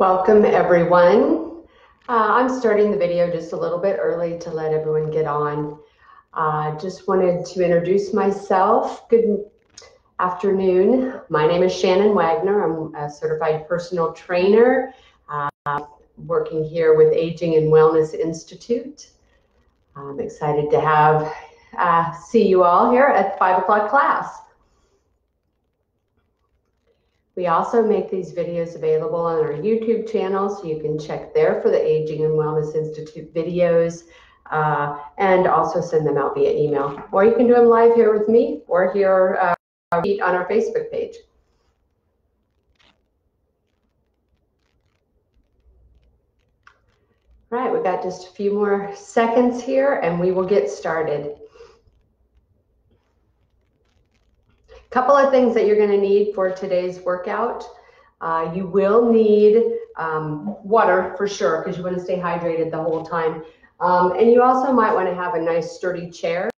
Welcome everyone. Uh, I'm starting the video just a little bit early to let everyone get on. Uh, just wanted to introduce myself. Good afternoon. My name is Shannon Wagner. I'm a certified personal trainer uh, working here with Aging and Wellness Institute. I'm excited to have uh, see you all here at 5 o'clock class. We also make these videos available on our YouTube channel, so you can check there for the Aging and Wellness Institute videos uh, and also send them out via email. Or you can do them live here with me or here uh, on our Facebook page. All right, we've got just a few more seconds here and we will get started. Couple of things that you're going to need for today's workout. Uh, you will need um, water for sure because you want to stay hydrated the whole time. Um, and you also might want to have a nice sturdy chair.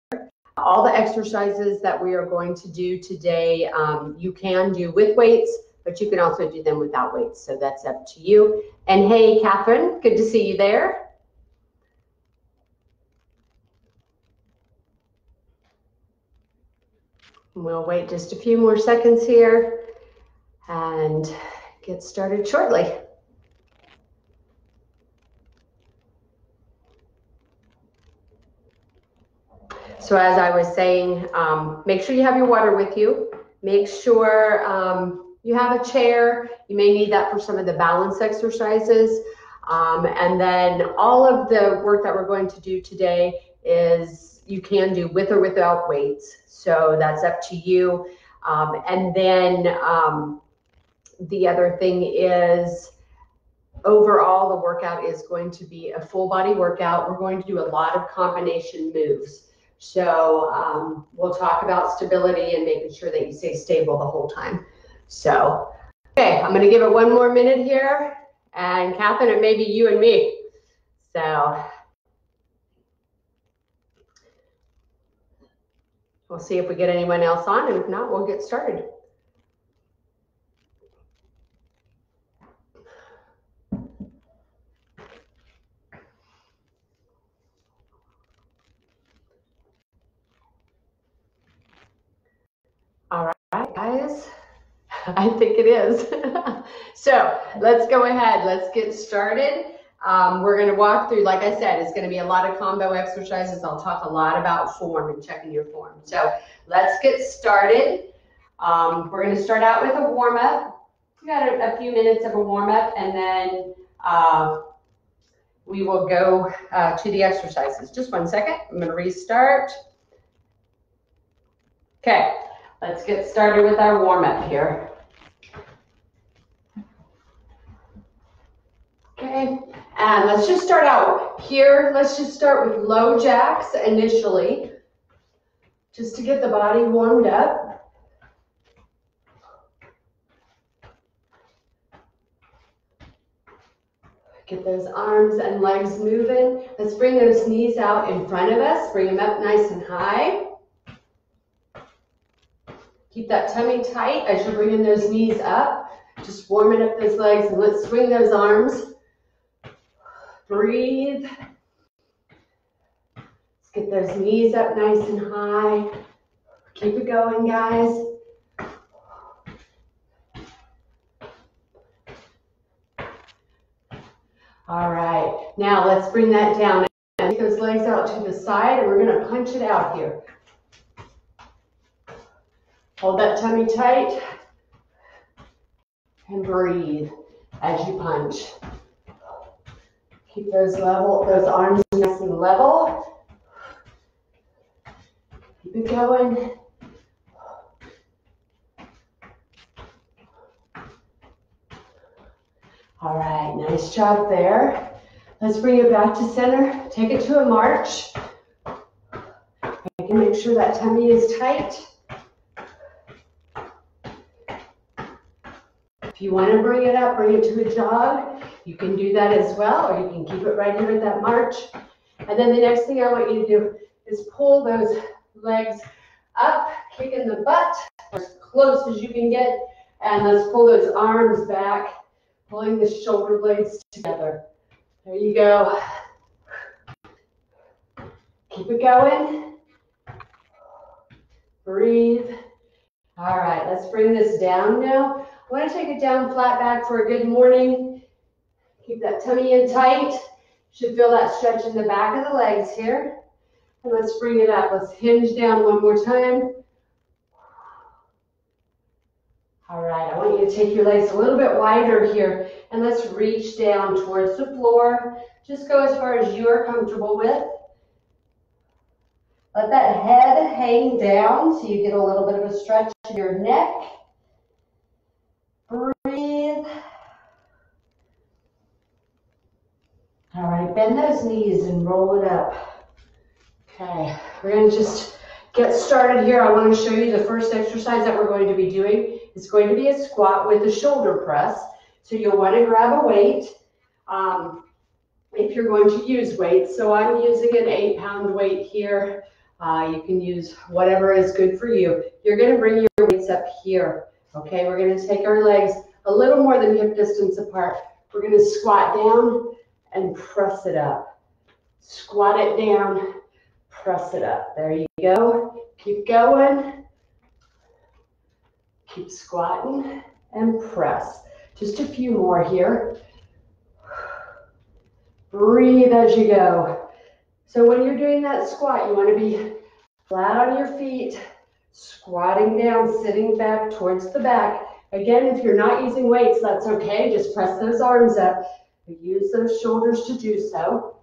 All the exercises that we are going to do today, um, you can do with weights, but you can also do them without weights. So that's up to you. And hey, Catherine, good to see you there. We'll wait just a few more seconds here and get started shortly. So as I was saying, um, make sure you have your water with you. Make sure um, you have a chair. You may need that for some of the balance exercises. Um, and then all of the work that we're going to do today is you can do with or without weights. So that's up to you. Um, and then um, the other thing is overall, the workout is going to be a full body workout. We're going to do a lot of combination moves. So um, we'll talk about stability and making sure that you stay stable the whole time. So, okay, I'm going to give it one more minute here. And Catherine, it may be you and me. So We'll see if we get anyone else on, and if not, we'll get started. All right, guys. I think it is. so let's go ahead. Let's get started. Um, we're going to walk through, like I said, it's going to be a lot of combo exercises. I'll talk a lot about form and checking your form. So let's get started. Um, we're going to start out with a warm up. We got a, a, few minutes of a warm up and then uh, we will go uh, to the exercises. Just one second. I'm going to restart. Okay, let's get started with our warm up here. Okay, and let's just start out here. Let's just start with low jacks initially, just to get the body warmed up. Get those arms and legs moving. Let's bring those knees out in front of us. Bring them up nice and high. Keep that tummy tight as you're bringing those knees up. Just warming up those legs and let's swing those arms Breathe. Let's get those knees up nice and high. Keep it going, guys. All right, now let's bring that down. Take those legs out to the side and we're gonna punch it out here. Hold that tummy tight and breathe as you punch. Keep those level, those arms nice and level. Keep it going. All right, nice job there. Let's bring it back to center. Take it to a march. Make sure that tummy is tight. If you want to bring it up, bring it to a jog. You can do that as well, or you can keep it right here at that march. And then the next thing I want you to do is pull those legs up, kicking the butt as close as you can get. And let's pull those arms back, pulling the shoulder blades together. There you go. Keep it going. Breathe. All right, let's bring this down now. I want to take it down flat back for a good morning. Keep that tummy in tight. Should feel that stretch in the back of the legs here. And let's bring it up. Let's hinge down one more time. All right, I want you to take your legs a little bit wider here and let's reach down towards the floor. Just go as far as you're comfortable with. Let that head hang down so you get a little bit of a stretch in your neck. Breathe. All right, bend those knees and roll it up. Okay, we're gonna just get started here. I wanna show you the first exercise that we're going to be doing. It's going to be a squat with a shoulder press. So you'll wanna grab a weight. Um, if you're going to use weights. So I'm using an eight pound weight here. Uh, you can use whatever is good for you. You're gonna bring your weights up here. Okay, we're gonna take our legs a little more than hip distance apart. We're gonna squat down and press it up. Squat it down, press it up. There you go. Keep going. Keep squatting and press. Just a few more here. Breathe as you go. So when you're doing that squat, you want to be flat on your feet, squatting down, sitting back towards the back. Again, if you're not using weights, that's okay. Just press those arms up. Use those shoulders to do so.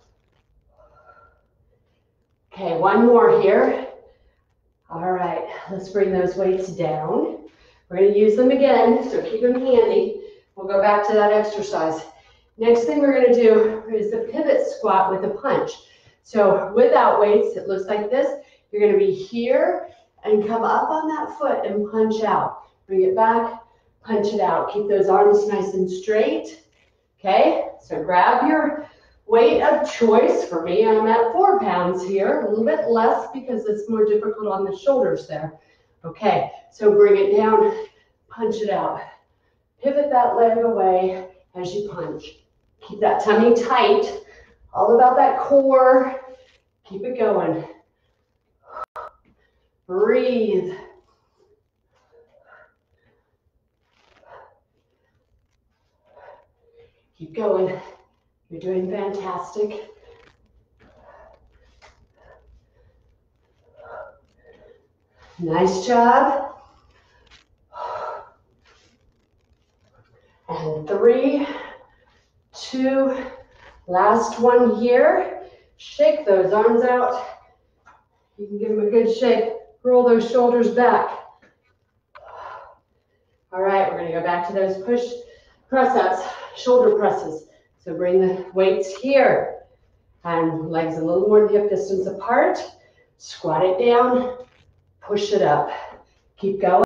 Okay, one more here. All right, let's bring those weights down. We're going to use them again, so keep them handy. We'll go back to that exercise. Next thing we're going to do is the pivot squat with a punch. So without weights, it looks like this. You're going to be here and come up on that foot and punch out. Bring it back, punch it out. Keep those arms nice and straight. Okay, so grab your weight of choice. For me, I'm at four pounds here, a little bit less because it's more difficult on the shoulders there. Okay, so bring it down, punch it out. Pivot that leg away as you punch. Keep that tummy tight. All about that core. Keep it going. Breathe. Keep going. You're doing fantastic. Nice job. And three, two, last one here. Shake those arms out. You can give them a good shake. Roll those shoulders back. All right, we're gonna go back to those push press ups, shoulder presses. So bring the weights here and legs a little more hip distance apart. Squat it down, push it up. Keep going.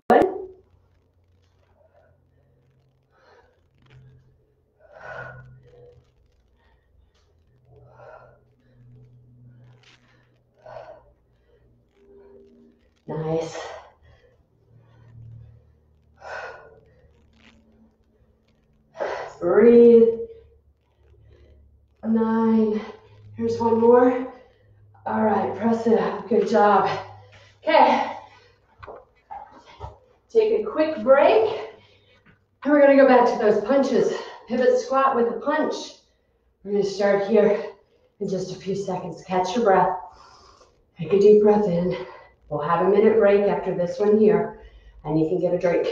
Nice. Breathe. Nine. Here's one more. All right, press it up. Good job. Okay. Take a quick break. And we're going to go back to those punches. Pivot squat with a punch. We're going to start here in just a few seconds. Catch your breath. Take a deep breath in. We'll have a minute break after this one here, and you can get a drink.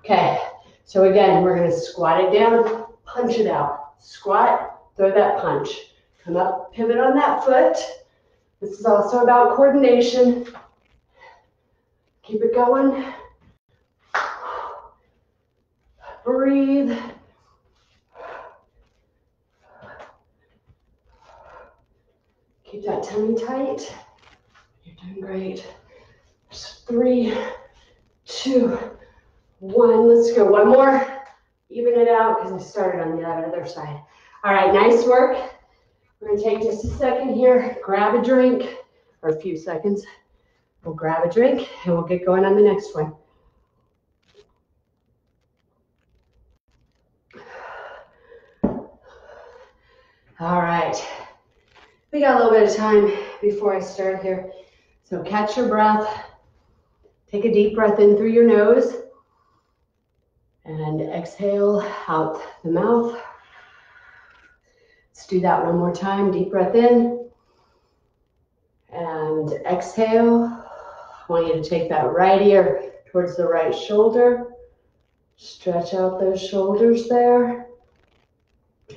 Okay, so again, we're gonna squat it down, punch it out. Squat, throw that punch. Come up, pivot on that foot. This is also about coordination. Keep it going. Breathe. Keep that tummy tight. You're doing great. Three, two, one. Let's go. One more. Even it out because I started on the other side. All right, nice work. We're to take just a second here, grab a drink, or a few seconds. We'll grab a drink and we'll get going on the next one. All right. We got a little bit of time before I start here. So catch your breath. Take a deep breath in through your nose and exhale out the mouth. Let's do that one more time. Deep breath in and exhale. I want you to take that right ear towards the right shoulder. Stretch out those shoulders there.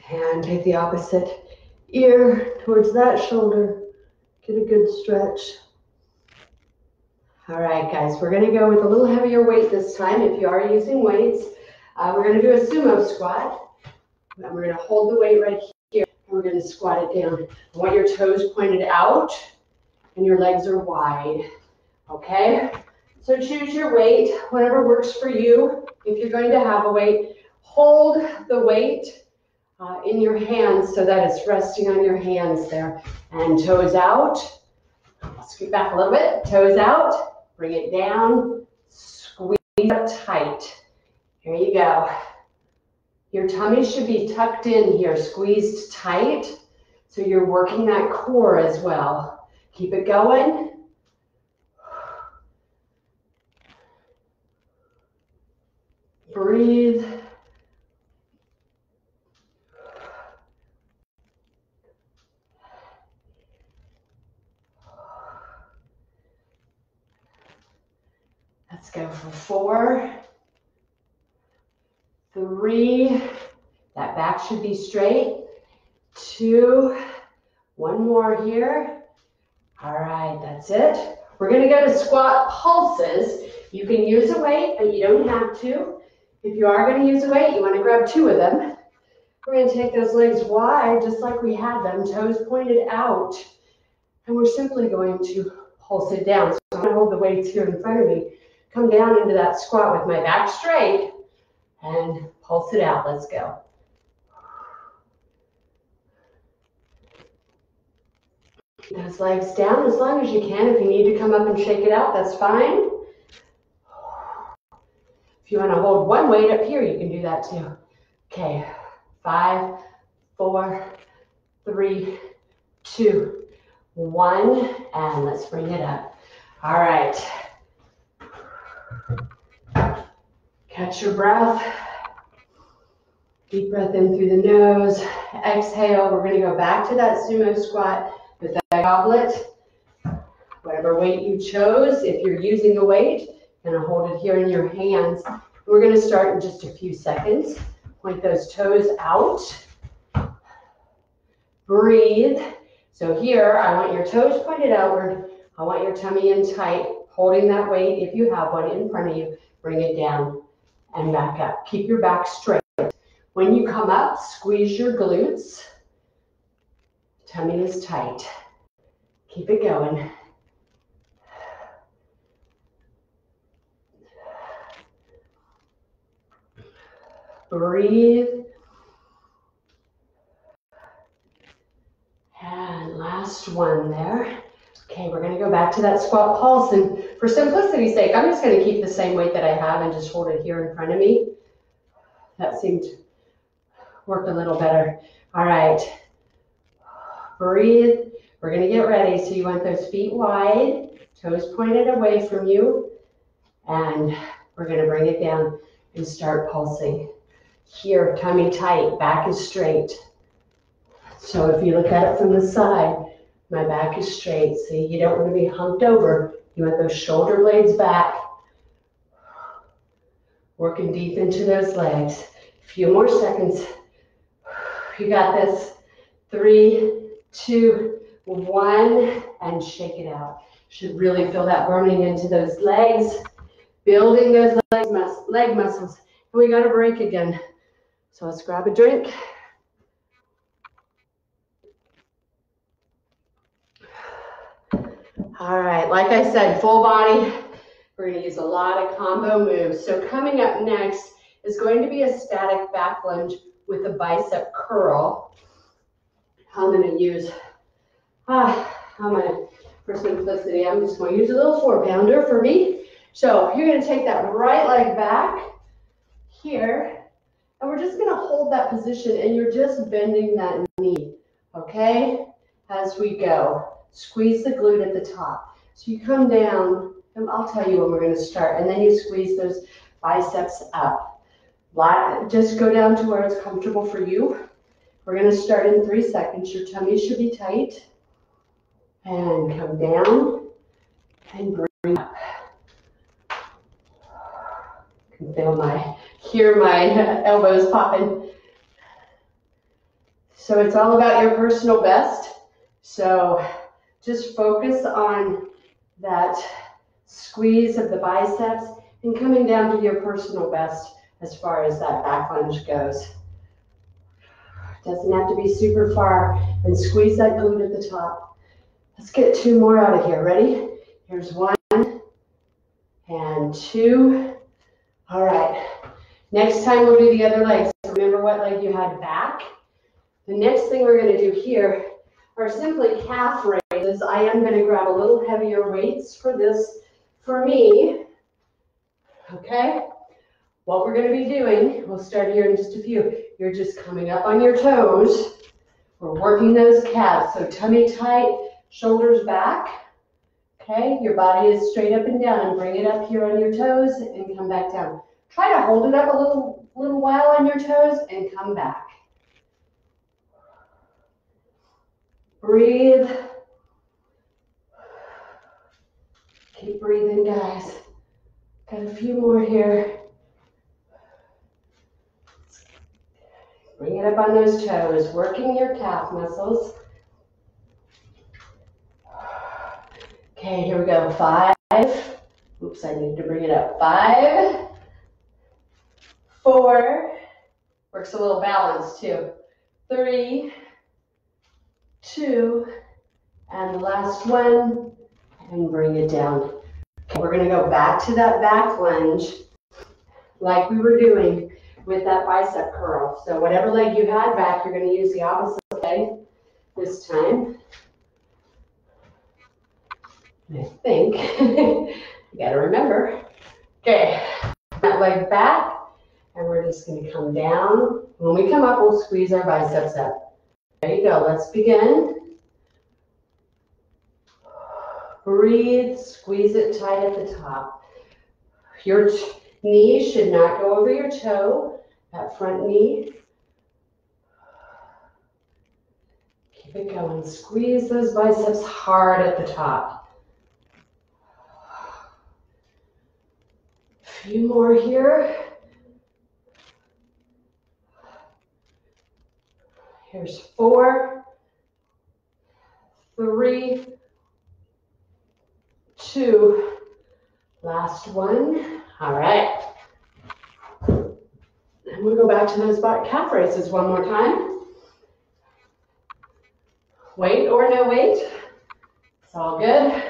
And take the opposite ear towards that shoulder. Get a good stretch. All right, guys, we're gonna go with a little heavier weight this time if you are using weights. Uh, we're gonna do a sumo squat. And we're gonna hold the weight right we're gonna squat it down. I want your toes pointed out and your legs are wide, okay? So choose your weight, whatever works for you. If you're going to have a weight, hold the weight uh, in your hands so that it's resting on your hands there. And toes out. Scoot back a little bit. Toes out. Bring it down. Squeeze up tight. Here you go. Your tummy should be tucked in here, squeezed tight. So you're working that core as well. Keep it going. Breathe. Let's go for four, three, that back should be straight, two, one more here. All right, that's it. We're gonna go to squat pulses. You can use a weight, but you don't have to. If you are gonna use a weight, you wanna grab two of them. We're gonna take those legs wide, just like we had them, toes pointed out. And we're simply going to pulse it down. So I'm gonna hold the weights here in front of me. Come down into that squat with my back straight and pulse it out. Let's go. Those legs down as long as you can. If you need to come up and shake it out, that's fine. If you want to hold one weight up here, you can do that too. Okay, five, four, three, two, one, and let's bring it up. All right. Catch your breath. Deep breath in through the nose. Exhale. We're going to go back to that sumo squat with that goblet. Whatever weight you chose, if you're using a weight, going to hold it here in your hands. We're going to start in just a few seconds. Point those toes out. Breathe. So here, I want your toes pointed outward. I want your tummy in tight, holding that weight if you have one in front of you. Bring it down and back up. Keep your back straight. When you come up, squeeze your glutes. Tummy is tight. Keep it going. Breathe. And last one there. Okay, we're gonna go back to that squat pulse. And for simplicity's sake, I'm just gonna keep the same weight that I have and just hold it here in front of me. That seemed to work a little better. All right, breathe. We're gonna get ready. So you want those feet wide, toes pointed away from you, and we're gonna bring it down and start pulsing. Here, tummy tight, back is straight. So if you look at it from the side, my back is straight. See, you don't want to be humped over. You want those shoulder blades back. Working deep into those legs. A few more seconds. You got this. Three, two, one, and shake it out. Should really feel that burning into those legs, building those leg, leg muscles. And we got a break again. So let's grab a drink. All right, like I said, full body. We're gonna use a lot of combo moves. So coming up next is going to be a static back lunge with a bicep curl. I'm gonna use, ah, I'm gonna, for simplicity, I'm just gonna use a little four pounder for me. So you're gonna take that right leg back here, and we're just gonna hold that position and you're just bending that knee. Okay? As we go, squeeze the glute at the top. So you come down, and I'll tell you when we're going to start, and then you squeeze those biceps up. Just go down to where it's comfortable for you. We're going to start in three seconds. Your tummy should be tight. And come down and bring up. You can feel my, hear my elbows popping. So it's all about your personal best. So just focus on that squeeze of the biceps and coming down to your personal best as far as that back lunge goes. Doesn't have to be super far. And squeeze that glute at the top. Let's get two more out of here. Ready? Here's one and two. All right. Next time we'll do the other leg. So remember what leg you had back. The next thing we're going to do here are simply calf raises. I am going to grab a little heavier weights for this for me. Okay? What we're going to be doing, we'll start here in just a few. You're just coming up on your toes. We're working those calves. So tummy tight, shoulders back. Okay, your body is straight up and down and bring it up here on your toes and come back down. Try to hold it up a little, little while on your toes and come back. Breathe. Keep breathing, guys. Got a few more here. Bring it up on those toes, working your calf muscles. Okay, here we go. Five. Oops, I need to bring it up. Five. Four. Works a little balance too. Three two, and the last one, and bring it down. We're gonna go back to that back lunge like we were doing with that bicep curl. So whatever leg you had back, you're gonna use the opposite leg this time. I think, you gotta remember. Okay, that leg back, and we're just gonna come down. When we come up, we'll squeeze our biceps up. There you go. Let's begin. Breathe, squeeze it tight at the top. Your knee should not go over your toe, that front knee. Keep it going. Squeeze those biceps hard at the top. A few more here. Here's four, three, two, last one. All right. And we'll go back to those back calf raises one more time. Weight or no weight, it's all good.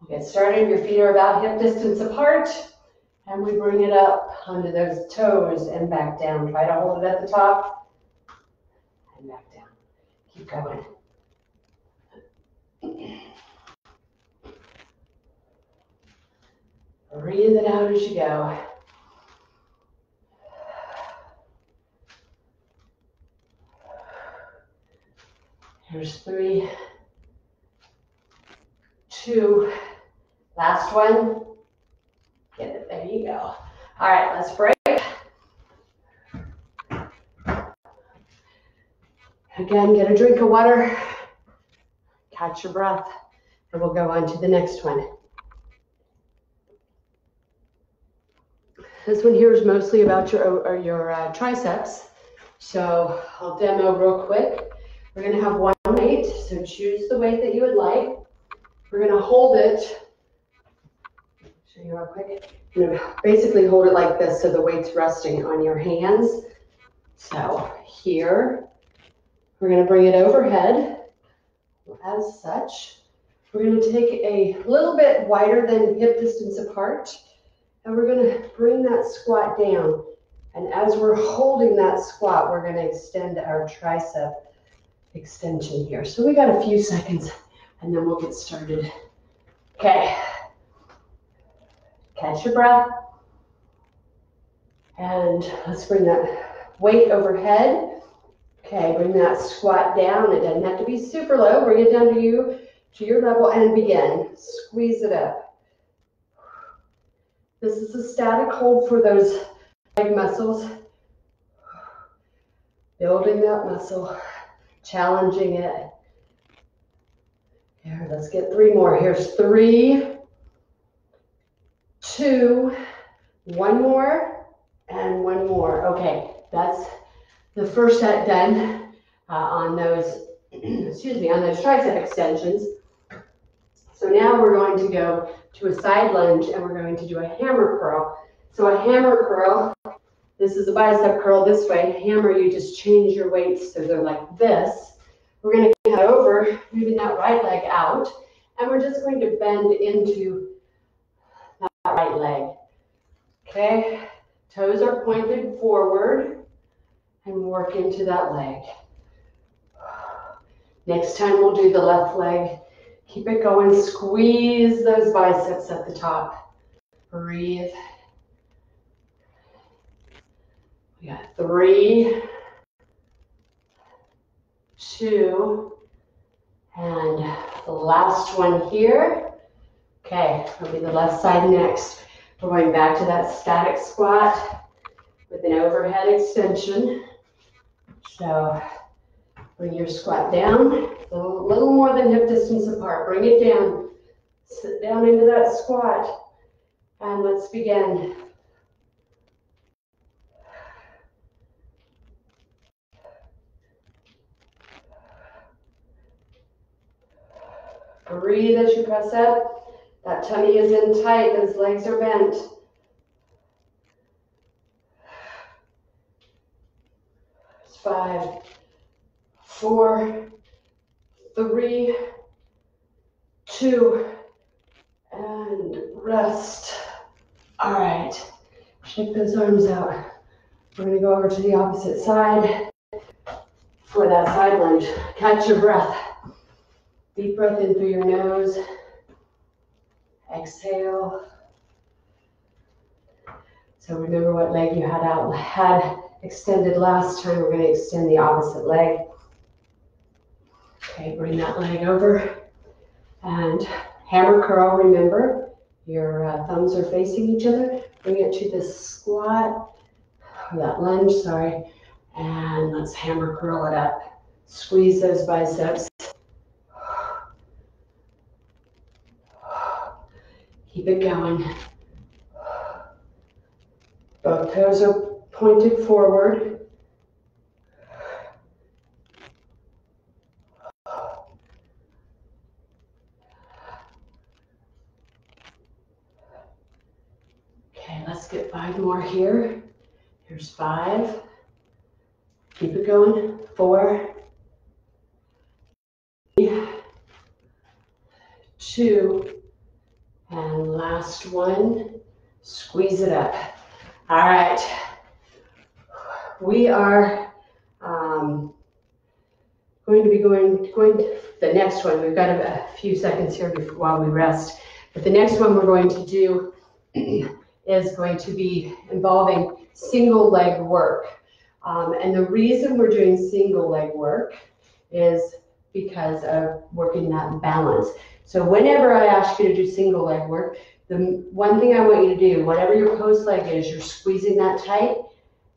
We'll get started. Your feet are about hip distance apart. And we bring it up under those toes and back down. Try to hold it at the top and back down. Keep going. Breathe it out as you go. Here's three, two, last one. Get it, there you go. All right, let's break. Again, get a drink of water, catch your breath, and we'll go on to the next one. This one here is mostly about your, your uh, triceps. So I'll demo real quick. We're gonna have one weight, so choose the weight that you would like. We're gonna hold it show you real quick. You know, basically hold it like this so the weight's resting on your hands. So here, we're to bring it overhead as such. We're to take a little bit wider than hip distance apart, and we're going to bring that squat down. And as we're holding that squat, we're going to extend our tricep extension here. So we got a few seconds, and then we'll get started. Okay. Catch your breath. And let's bring that weight overhead. Okay, bring that squat down. It doesn't have to be super low. Bring it down to you, to your level, and begin. Squeeze it up. This is a static hold for those leg muscles. Building that muscle, challenging it. Here, let's get three more. Here's three, two, one more, and one more. Okay, that's the first set done uh, on those, excuse me, on those tricep extensions. So now we're going to go to a side lunge and we're going to do a hammer curl. So a hammer curl, this is a bicep curl this way. Hammer, you just change your weights so they're like this. We're going to head over, moving that right leg out, and we're just going to bend into that right leg. Okay, toes are pointed forward and work into that leg. Next time we'll do the left leg. Keep it going, squeeze those biceps at the top. Breathe. We got three, two, and the last one here. Okay, it'll be the left side next. We're going back to that static squat with an overhead extension. So bring your squat down, a little more than hip distance apart. Bring it down. Sit down into that squat. And let's begin. Breathe as you press up. That tummy is in tight, those legs are bent. It's Five, four, three, two, and rest. All right, shake those arms out. We're gonna go over to the opposite side for that side lunge. Catch your breath. Deep breath in through your nose. Exhale. So remember what leg you had out, had extended last time. We're to extend the opposite leg. Okay, bring that leg over. And hammer curl, remember, your uh, thumbs are facing each other. Bring it to the squat, or that lunge, sorry. And let's hammer curl it up. Squeeze those biceps. Keep it going. Both toes are pointed forward. Okay, let's get five more here. Here's five. Keep it going. Four. Three, two, and last one, squeeze it up. All right. We are um, going to be going, going to the next one. We've got a, a few seconds here before, while we rest. But the next one we're going to do is going to be involving single leg work. Um, and the reason we're doing single leg work is because of working that balance. So whenever I ask you to do single leg work, the one thing I want you to do, whatever your post leg is, you're squeezing that tight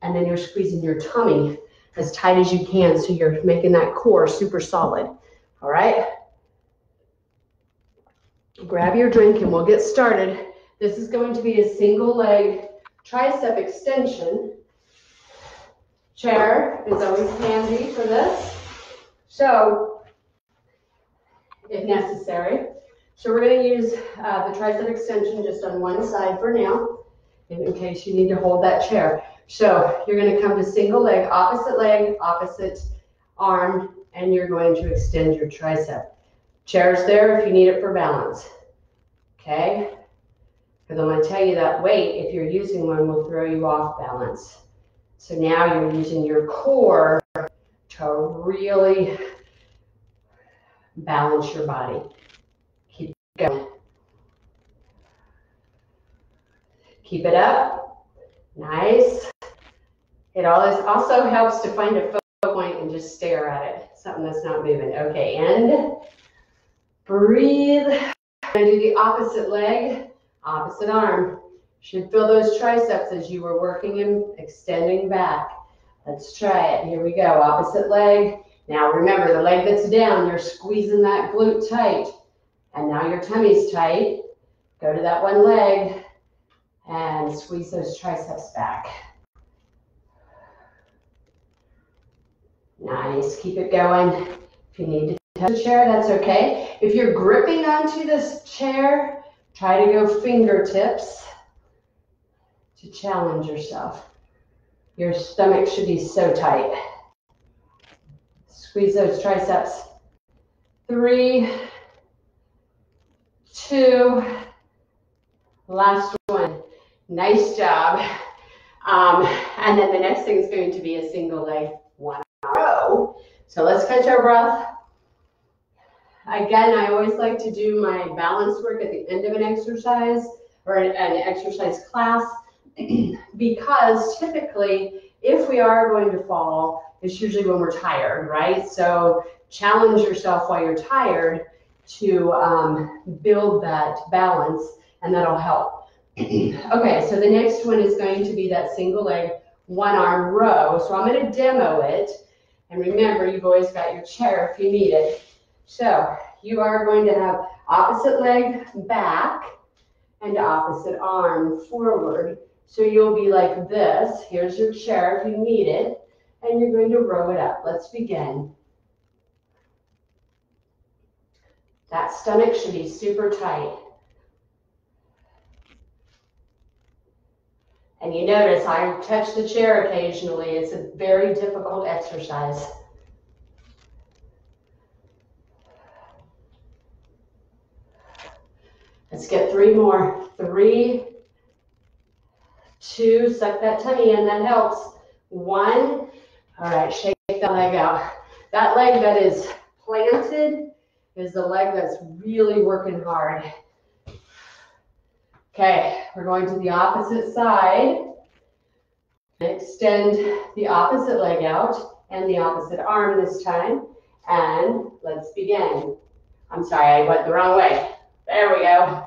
and then you're squeezing your tummy as tight as you can so you're making that core super solid. All right? Grab your drink and we'll get started. This is going to be a single leg tricep extension. Chair is always handy for this. So if necessary. So we're going to use uh, the tricep extension just on one side for now, in case you need to hold that chair. So you're going to come to single leg, opposite leg, opposite arm, and you're going to extend your tricep. Chair's there if you need it for balance. Okay? Because I'm going to tell you that weight, if you're using one, will throw you off balance. So now you're using your core to really balance your body. Keep going. Keep it up. Nice. It always also helps to find a focal point and just stare at it, something that's not moving. Okay, and breathe. And do the opposite leg, opposite arm. Should feel those triceps as you were working and extending back. Let's try it. Here we go. Opposite leg. Now remember, the leg that's down, you're squeezing that glute tight. And now your tummy's tight. Go to that one leg and squeeze those triceps back. Nice. Keep it going. If you need to touch the chair, that's okay. If you're gripping onto this chair, try to go fingertips to challenge yourself. Your stomach should be so tight. Squeeze those triceps. Three, two, last one. Nice job. Um, and then the next thing is going to be a single leg one row. So let's catch our breath. Again, I always like to do my balance work at the end of an exercise or an, exercise class because typically if we are going to fall, it's usually when we're tired, right? So challenge yourself while you're tired to um, build that balance and that'll help. okay, so the next one is going to be that single leg, one arm row. So I'm going to demo it. And remember, you've always got your chair if you need it. So you are going to have opposite leg back and opposite arm forward. So you'll be like this. Here's your chair if you need it. And you're going to row it up. Let's begin. That stomach should be super tight. And you notice I touch the chair occasionally. It's a very difficult exercise. Let's get three more. Three, two, suck that tummy in, that helps. One, all right, shake that leg out. That leg that is planted is the leg that's really working hard. Okay, we're going to the opposite side. Extend the opposite leg out and the opposite arm this time. And let's begin. I'm sorry, I went the wrong way. There we go.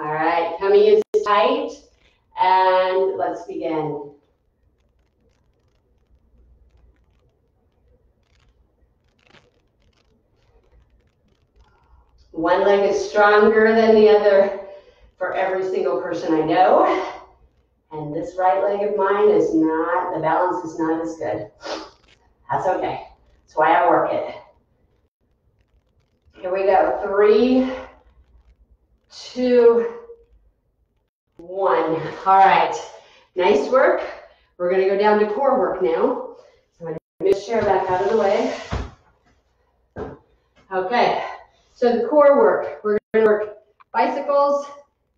All right, tummy is tight. And let's begin. One leg is stronger than the other for every single person I know. And this right leg of mine is not, the balance is not as good. That's okay. That's why I work it. Here we go. Three, two, one. All right. Nice work. We're going to go down to core work now. So I'm to move chair back out of the way. Okay. So the core work, we're to work bicycles,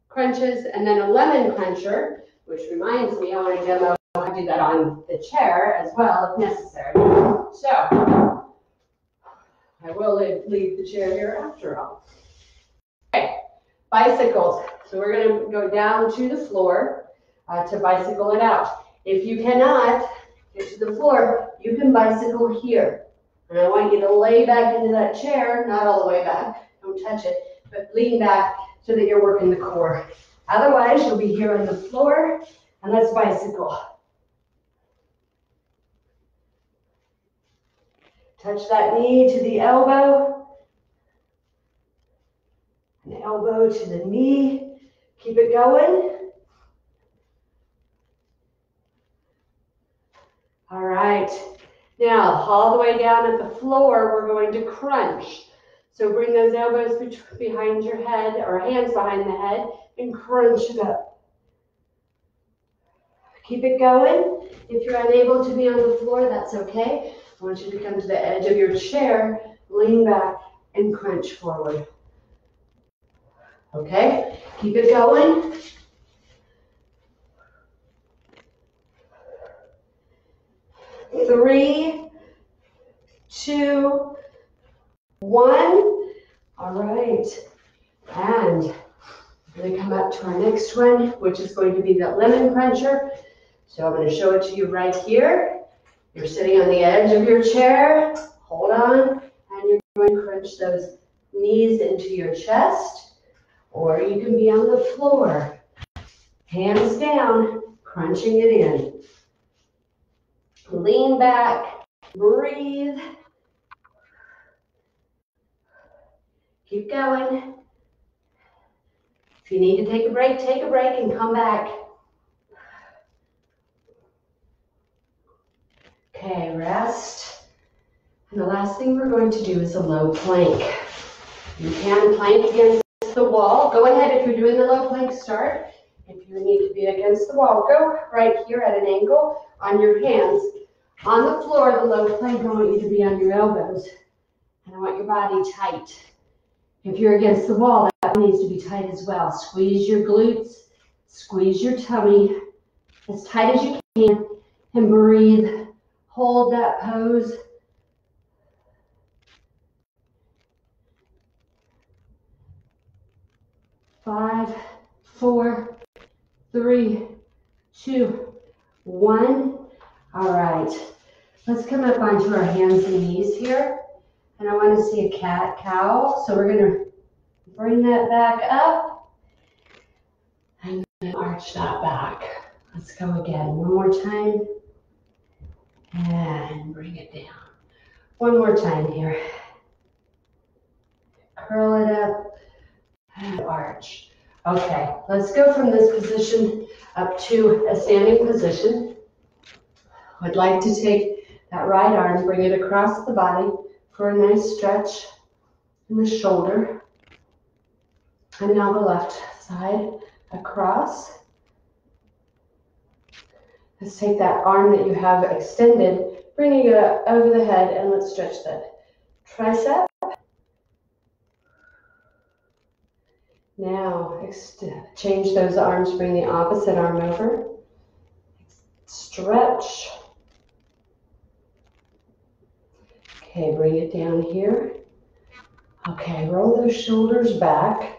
crunches, and then a lemon cruncher, which reminds me, I want to demo to do that on the chair as well if necessary. So, I will leave the chair here after all. Bicycles. So we're going to go down to the floor uh, to bicycle it out. If you cannot get to the floor, you can bicycle here. And I want you to lay back into that chair, not all the way back, don't touch it, but lean back so that you're working the core. Otherwise, you'll be here on the floor, and let's bicycle. Touch that knee to the elbow, elbow to the knee. Keep it going. All right. Now, all the way down at the floor, we're going to crunch. So bring those elbows behind your head or hands behind the head and crunch it up. Keep it going. If you're unable to be on the floor, that's okay. I want you to come to the edge of your chair, lean back, and crunch forward. Okay, keep it going. Three, two, one. All right. And we're going to come up to our next one, which is going to be the lemon cruncher. So I'm going to show it to you right here. You're sitting on the edge of your chair, hold on, and you're going to crunch those knees into your chest, or you can be on the floor, hands down, crunching it in. Lean back, breathe. Keep going. If you need to take a break, take a break and come back. Okay, rest. And the last thing we're going to do is a low plank. You can plank against the wall. Go ahead if you're doing the low plank, start. If you need to be against the wall, go right here at an angle on your hands. On the floor, the low plank, I want you to be on your elbows. And I want your body tight. If you're against the wall, that needs to be tight as well. Squeeze your glutes, squeeze your tummy as tight as you can, and breathe. Hold that pose. Five, four, three, two, one. All right, let's come up onto our hands and knees here. And I want to see a cat cow. So we're going to bring that back up and arch that back. Let's go again. One more time. And bring it down. One more time here. Curl it up arch. Okay, let's go from this position up to a standing position. I'd like to take that right arm, bring it across the body for a nice stretch in the shoulder. And now the left side across. Let's take that arm that you have extended, bringing it over the head, and let's stretch that tricep. Now, change those arms, bring the opposite arm over. Stretch. Okay, bring it down here. Okay, roll those shoulders back.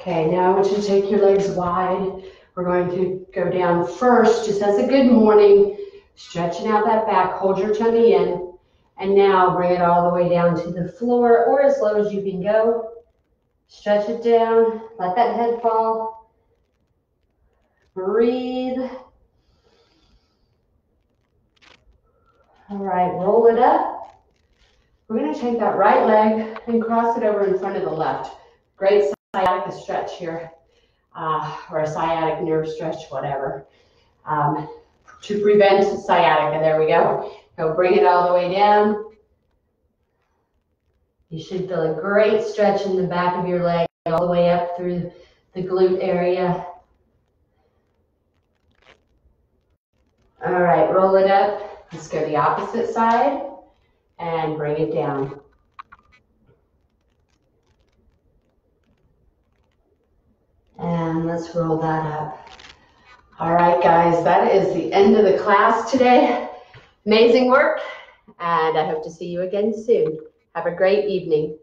Okay, now I want you to take your legs wide. We're going to go down first, just as a good morning, stretching out that back, hold your tummy in, and now bring it all the way down to the floor or as low as you can go. Stretch it down, let that head fall. Breathe. All right, roll it up. We're going to take that right leg and cross it over in front of the left. Great sciatic stretch here uh, or a sciatic nerve stretch, whatever, um, to prevent sciatica. There we go. Go bring it all the way down. You should feel a great stretch in the back of your leg all the way up through the glute area. All right, roll it up. Let's go the opposite side and bring it down. And let's roll that up. All right, guys, that is the end of the class today. Amazing work, and I hope to see you again soon. Have a great evening.